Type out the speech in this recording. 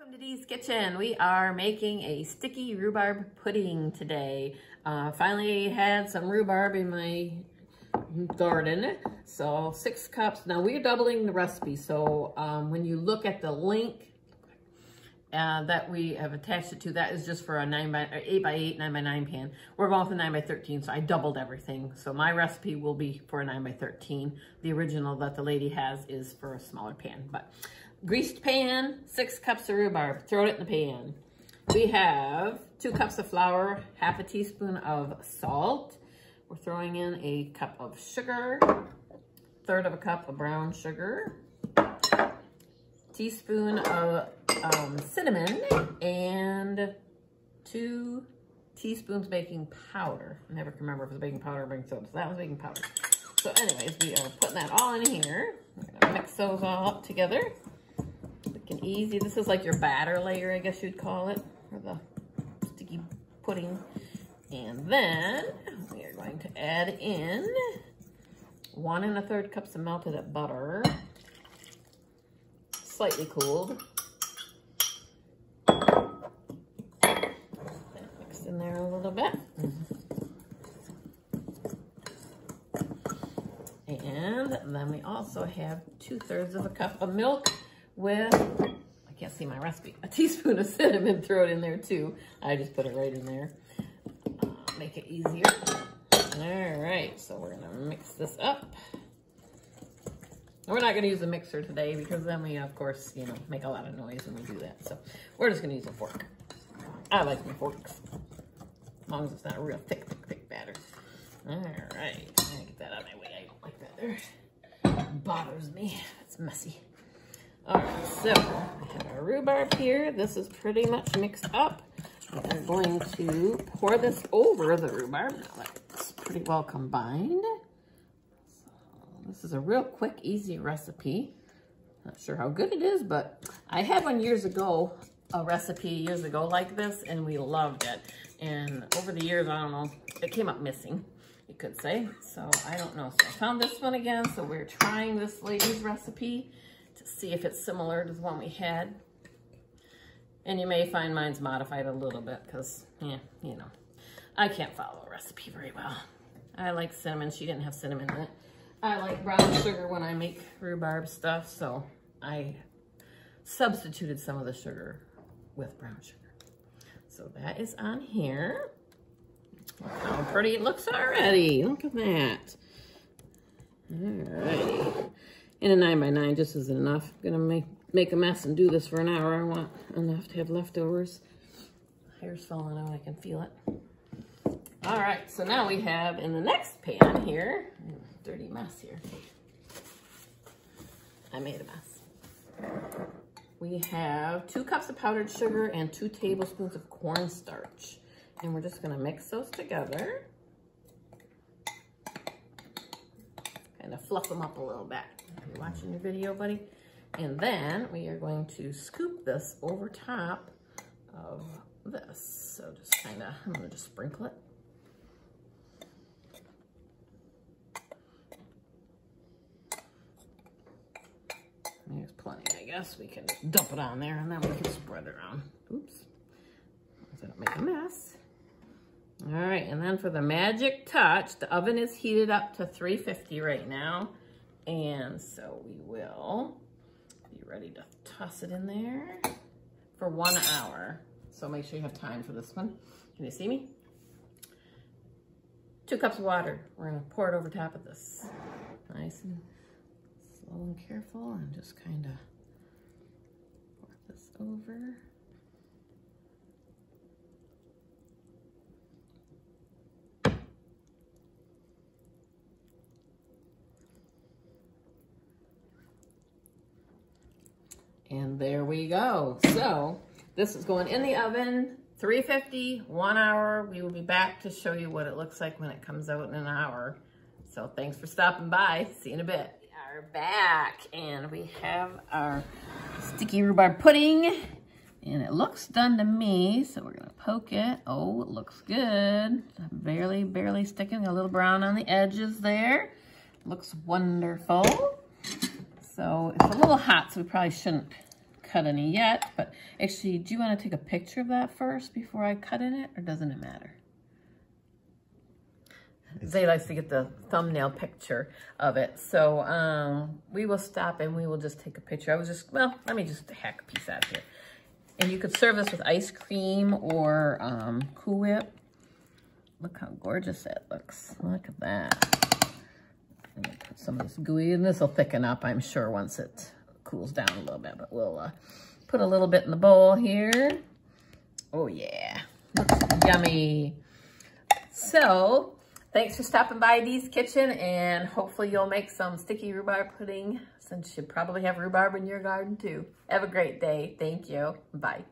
Welcome to Dee's Kitchen. We are making a sticky rhubarb pudding today. Uh, finally had some rhubarb in my garden. So six cups. Now we're doubling the recipe. So um, when you look at the link uh, that we have attached it to, that is just for a nine by eight by eight, nine by nine pan. We're going with a nine by 13, so I doubled everything. So my recipe will be for a nine by 13. The original that the lady has is for a smaller pan, but greased pan, six cups of rhubarb, throw it in the pan. We have two cups of flour, half a teaspoon of salt. We're throwing in a cup of sugar, third of a cup of brown sugar, teaspoon of um, cinnamon, and two teaspoons baking powder. I never can remember if it's baking powder or baking soda, so that was baking powder. So anyways, we are putting that all in here. Mix those all up together easy. This is like your batter layer, I guess you'd call it, or the sticky pudding. And then we are going to add in one and a third cups of melted butter, slightly cooled. Mixed in there a little bit. And then we also have two thirds of a cup of milk with, I can't see my recipe, a teaspoon of cinnamon, throw it in there too. I just put it right in there. Uh, make it easier. All right, so we're gonna mix this up. We're not gonna use a mixer today because then we, of course, you know, make a lot of noise when we do that. So we're just gonna use a fork. I like my forks, as long as it's not a real thick, thick, thick batter. All right, get that out of my way. I don't like that there. It bothers me, it's messy. All right, so I have our rhubarb here. This is pretty much mixed up. We're going to pour this over the rhubarb. Now that's pretty well combined. So this is a real quick, easy recipe. Not sure how good it is, but I had one years ago, a recipe years ago like this, and we loved it. And over the years, I don't know, it came up missing, you could say. So I don't know. So I found this one again. So we're trying this lady's recipe to see if it's similar to the one we had. And you may find mine's modified a little bit because, yeah, you know, I can't follow a recipe very well. I like cinnamon. She didn't have cinnamon in it. I like brown sugar when I make rhubarb stuff, so I substituted some of the sugar with brown sugar. So that is on here. Look how pretty it looks already. Look at that. Alrighty in a nine by nine just isn't enough. I'm gonna make, make a mess and do this for an hour. I want enough to have leftovers. Hair's falling out, I can feel it. All right, so now we have in the next pan here, dirty mess here. I made a mess. We have two cups of powdered sugar and two tablespoons of cornstarch. And we're just gonna mix those together. Of fluff them up a little bit. You're you watching your video, buddy? And then we are going to scoop this over top of this. So just kind of, I'm to just sprinkle it. There's plenty, I guess. We can dump it on there and then we can spread it around. Oops. So don't make a mess. All right, and then for the magic touch, the oven is heated up to 350 right now. And so we will be ready to toss it in there for one hour. So make sure you have time for this one. Can you see me? Two cups of water. We're gonna pour it over top of this. Nice and slow and careful and just kind of pour this over. And there we go. So this is going in the oven, 350, one hour. We will be back to show you what it looks like when it comes out in an hour. So thanks for stopping by. See you in a bit. We are back and we have our sticky rhubarb pudding and it looks done to me. So we're gonna poke it. Oh, it looks good. Barely, barely sticking. a little brown on the edges there. Looks wonderful. So it's a little hot, so we probably shouldn't cut any yet, but actually, do you want to take a picture of that first before I cut in it, or doesn't it matter? Zay likes to get the thumbnail picture of it. So um, we will stop and we will just take a picture. I was just, well, let me just hack a piece out here. And you could serve this with ice cream or um, Cool Whip. Look how gorgeous that looks. Look at that. put some of this gooey, and this will thicken up, I'm sure, once it cools down a little bit. But we'll uh, put a little bit in the bowl here. Oh, yeah. Looks yummy. So, thanks for stopping by Dee's Kitchen, and hopefully you'll make some sticky rhubarb pudding since you probably have rhubarb in your garden too. Have a great day. Thank you. Bye.